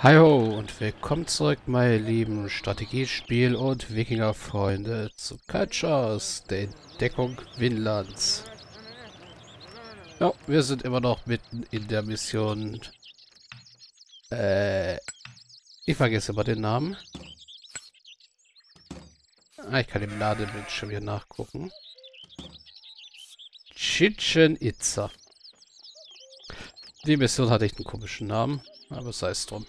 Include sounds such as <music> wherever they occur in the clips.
Hallo und willkommen zurück, meine lieben Strategiespiel- und Wikinger-Freunde zu Cultures, der Entdeckung Winlands. Ja, wir sind immer noch mitten in der Mission. Äh, ich vergesse immer den Namen. Ah, ich kann im Ladebildschirm hier nachgucken. Chichen Itza. Die Mission hatte ich einen komischen Namen, aber sei es drum.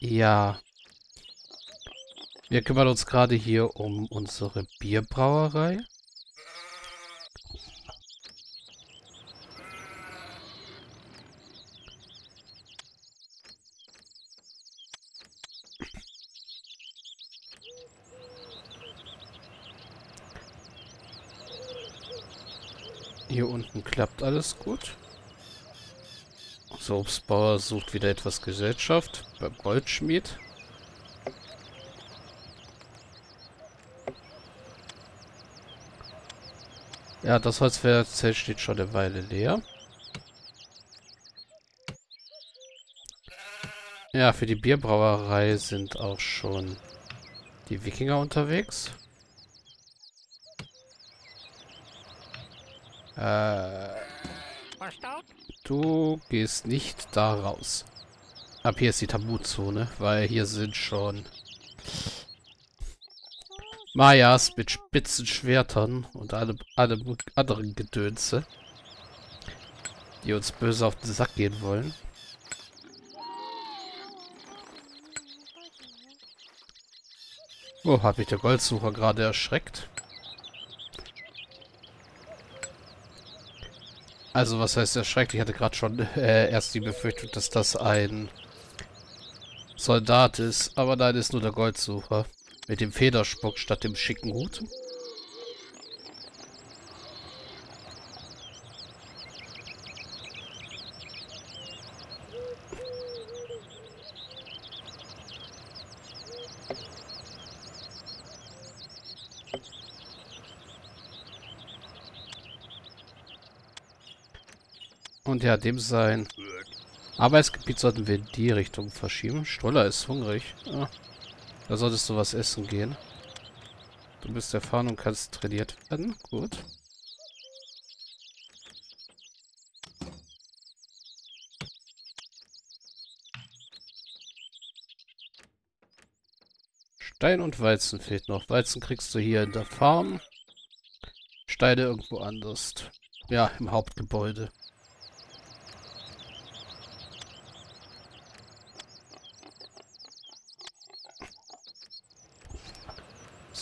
Ja. Wir kümmern uns gerade hier um unsere Bierbrauerei. Hier unten klappt alles gut. Obstbauer sucht wieder etwas Gesellschaft beim Goldschmied. Ja, das Holzfällerzelt steht schon eine Weile leer. Ja, für die Bierbrauerei sind auch schon die Wikinger unterwegs. Äh, du gehst nicht da raus. Ab hier ist die Tabuzone, weil hier sind schon Mayas mit spitzen Schwertern und alle, alle anderen Gedönse, die uns böse auf den Sack gehen wollen. Oh, hat mich der Goldsucher gerade erschreckt. Also, was heißt erschreckt? Ich hatte gerade schon äh, erst die Befürchtung, dass das ein Soldat ist. Aber nein, ist nur der Goldsucher. Mit dem Federspuck statt dem schicken Hut. Ja, dem sein Arbeitsgebiet sollten wir in die Richtung verschieben. Stoller ist hungrig. Ah, da solltest du was essen gehen. Du bist erfahren und kannst trainiert werden. Gut. Stein und Weizen fehlt noch. Weizen kriegst du hier in der Farm. Steine irgendwo anders. Ja, im Hauptgebäude.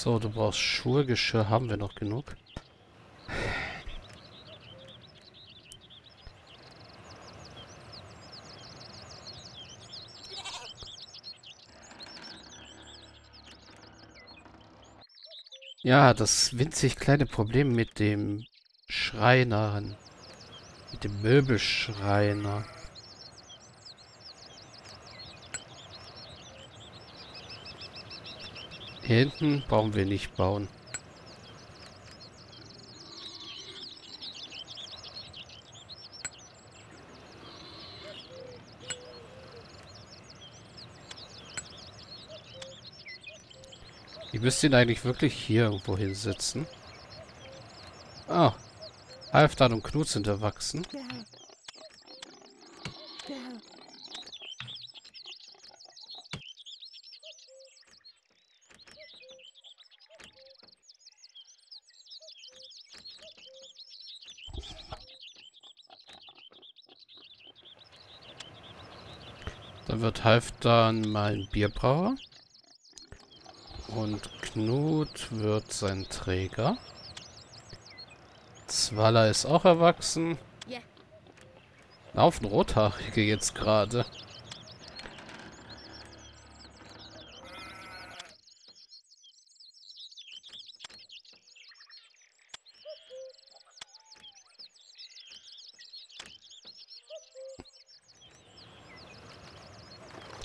So, du brauchst Schuhe, Geschirr haben wir noch genug. Ja, das winzig kleine Problem mit dem Schreiner. Mit dem Möbelschreiner. Hier hinten brauchen wir nicht bauen. Ich müsste ihn eigentlich wirklich hier irgendwo hinsetzen. Ah. Halfdan und Knut sind erwachsen. Dann wird Halfdan mal ein Bierbrauer. Und Knut wird sein Träger. Zwalla ist auch erwachsen. Laufen Rothaarige jetzt gerade.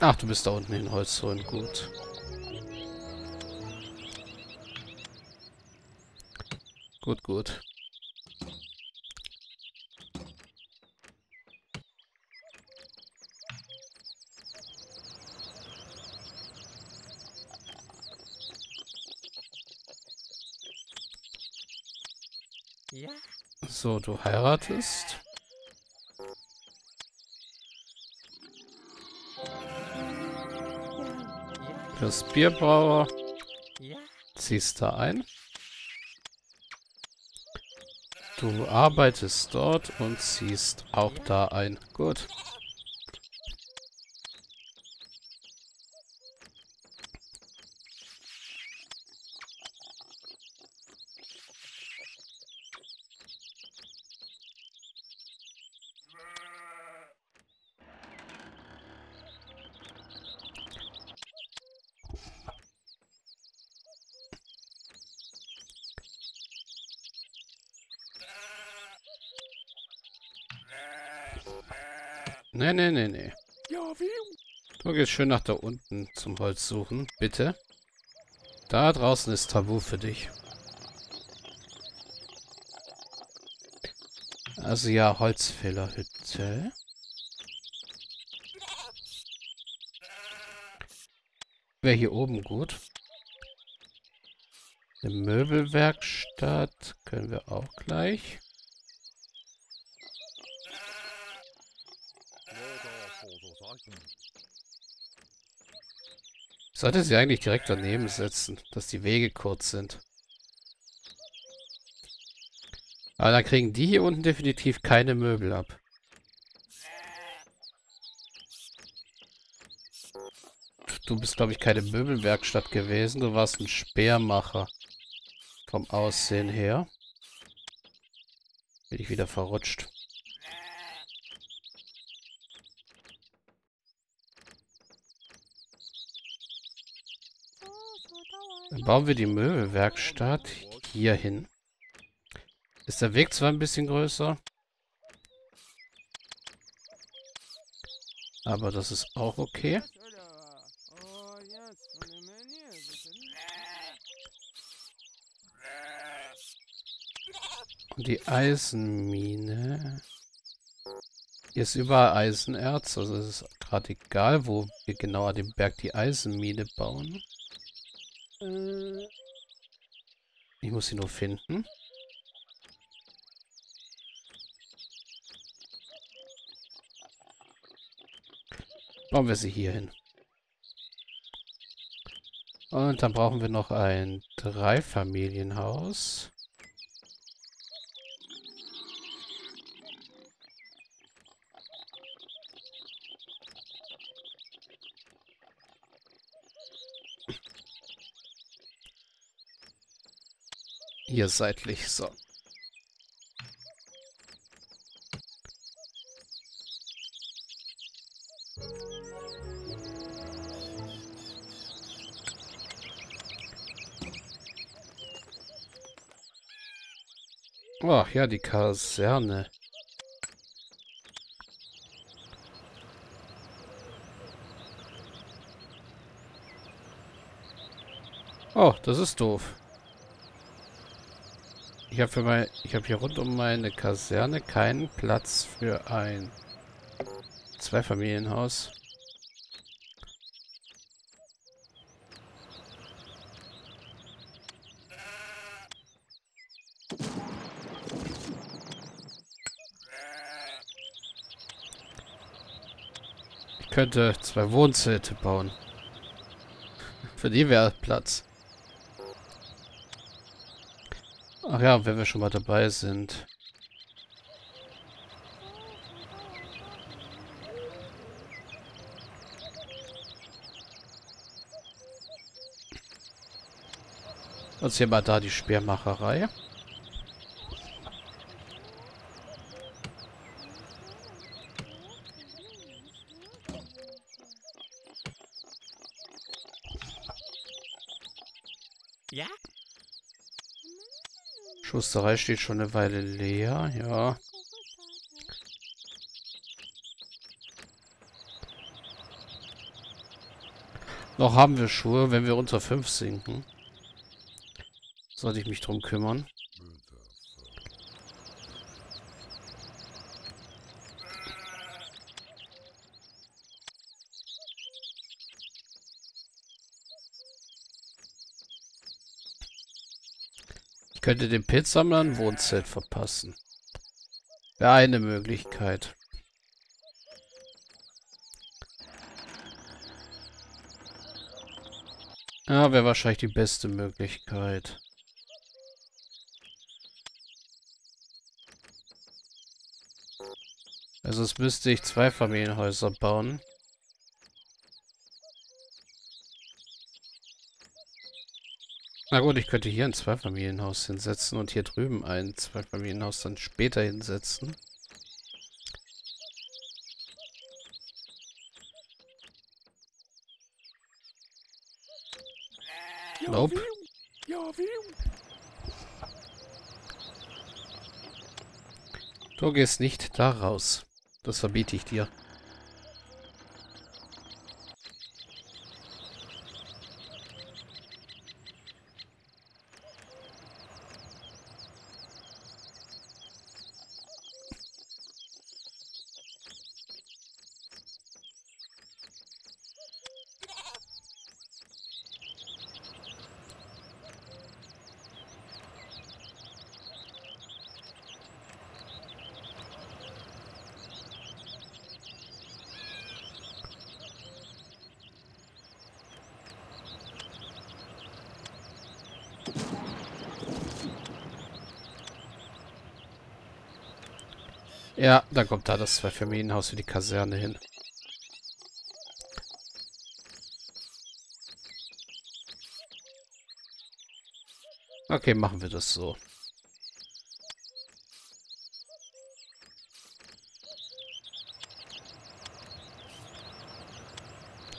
Ach, du bist da unten in Holz holen. Gut. Gut, gut. So, du heiratest. Das Bierbrauer. Ziehst da ein. Du arbeitest dort und ziehst auch da ein. Gut. Nee, nee, nee, nee. Du gehst schön nach da unten zum Holz suchen. Bitte. Da draußen ist Tabu für dich. Also ja, Holzfällerhütte. Wäre hier oben gut. Eine Möbelwerkstatt können wir auch gleich. Sollte sie eigentlich direkt daneben setzen, dass die Wege kurz sind. Aber dann kriegen die hier unten definitiv keine Möbel ab. Du bist, glaube ich, keine Möbelwerkstatt gewesen. Du warst ein Speermacher. Vom Aussehen her. Bin ich wieder verrutscht. Dann bauen wir die Möbelwerkstatt hier hin. Ist der Weg zwar ein bisschen größer. Aber das ist auch okay. Und die Eisenmine. Hier ist überall Eisenerz. Also es ist gerade egal, wo wir genau an dem Berg die Eisenmine bauen. Äh, ich muss sie nur finden. Bauen wir sie hier hin. Und dann brauchen wir noch ein Dreifamilienhaus. Hier seitlich, so. Ach ja, die Kaserne. Oh, das ist doof. Ich habe habe hier rund um meine Kaserne keinen Platz für ein Zweifamilienhaus. Ich könnte zwei Wohnzelte bauen. <laughs> Für die wäre Platz. Ach ja, wenn wir schon mal dabei sind. Uns hier mal da die Speermacherei. Ja? Schusterei steht schon eine Weile leer, ja. Noch haben wir Schuhe, wenn wir unter 5 sinken. Sollte ich mich drum kümmern. Ich könnte dem Pilzsammler ein Wohnzelt verpassen. Wäre eine Möglichkeit. Ja, wäre wahrscheinlich die beste Möglichkeit. Also es müsste ich zwei Familienhäuser bauen. Na gut, ich könnte hier ein Zweifamilienhaus hinsetzen und hier drüben ein Zweifamilienhaus dann später hinsetzen. Nope. Du gehst nicht da raus. Das verbiete ich dir. Ja, dann kommt da das Zweifamilienhaus für die Kaserne hin. Okay, machen wir das so.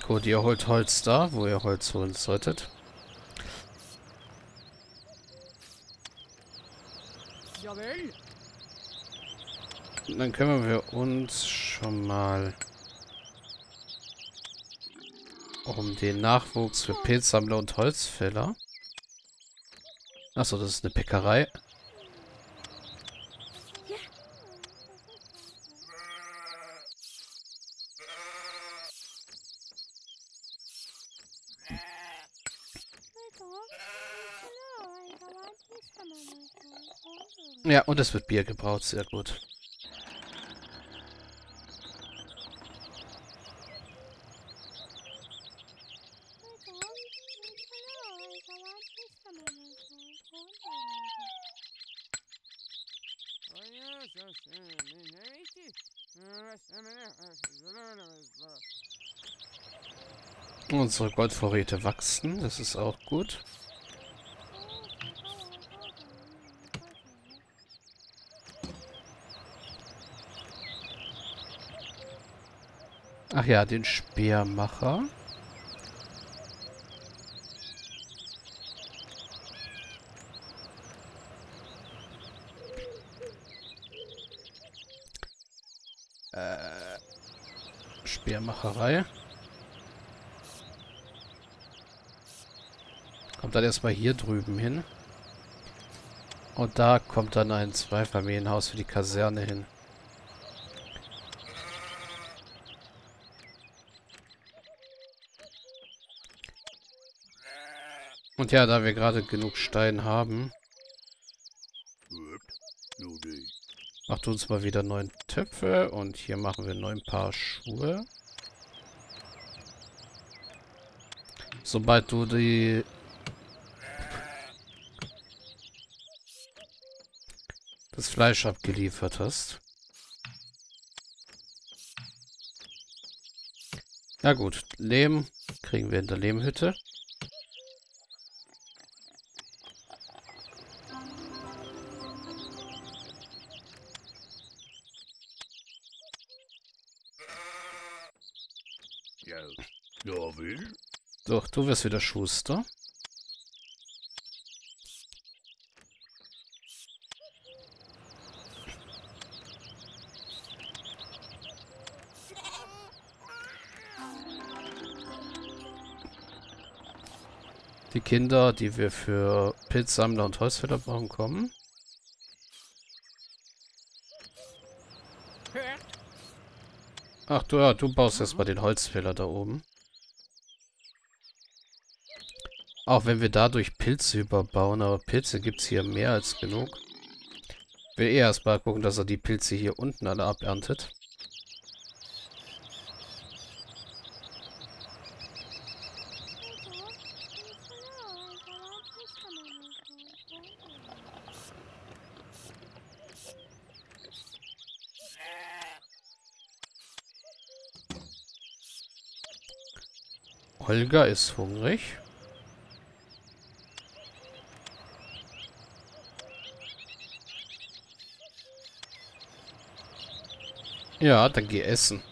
Gut, ihr holt Holz da, wo ihr Holz holen solltet. Dann können wir uns schon mal um den Nachwuchs für Pilzsammler und Holzfäller. Achso, das ist eine Bäckerei. Ja, und es wird Bier gebraut, sehr gut. Unsere Goldvorräte wachsen, das ist auch gut. Ach ja, den Speermacher. Speermacherei. Kommt dann erstmal hier drüben hin. Und da kommt dann ein Zweifamilienhaus für die Kaserne hin. Und ja, da wir gerade genug Stein haben, macht uns mal wieder neun Töpfe und hier machen wir neun Paar Schuhe. Sobald du die das Fleisch abgeliefert hast. Na gut, Lehm kriegen wir in der Lehmhütte. Ja. Doch, du wirst wieder Schuster. Die Kinder, die wir für Pilzsammler und Holzfäller brauchen, kommen. Ach du, ja, du baust erstmal den Holzfäller da oben. Auch wenn wir dadurch Pilze überbauen, aber Pilze gibt es hier mehr als genug. Will eh erstmal gucken, dass er die Pilze hier unten alle aberntet. Olga ist hungrig. Ja, dann geh essen.